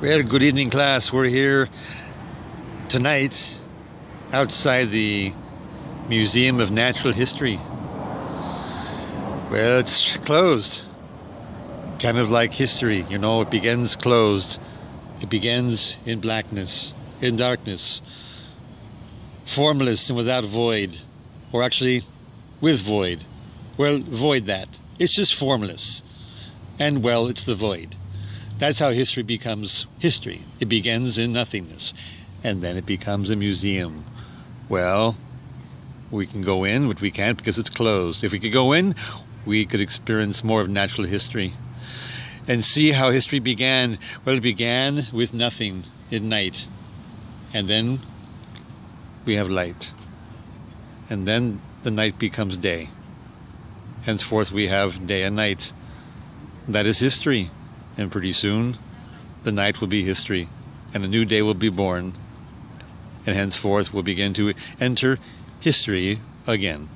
Well, good evening, class. We're here tonight outside the Museum of Natural History. Well, it's closed. Kind of like history, you know, it begins closed. It begins in blackness, in darkness, formless and without void, or actually with void. Well, void that. It's just formless. And well, it's the void. That's how history becomes history. It begins in nothingness, and then it becomes a museum. Well, we can go in, but we can't because it's closed. If we could go in, we could experience more of natural history and see how history began. Well, it began with nothing in night, and then we have light, and then the night becomes day. Henceforth, we have day and night. That is history and pretty soon the night will be history, and a new day will be born, and henceforth will begin to enter history again.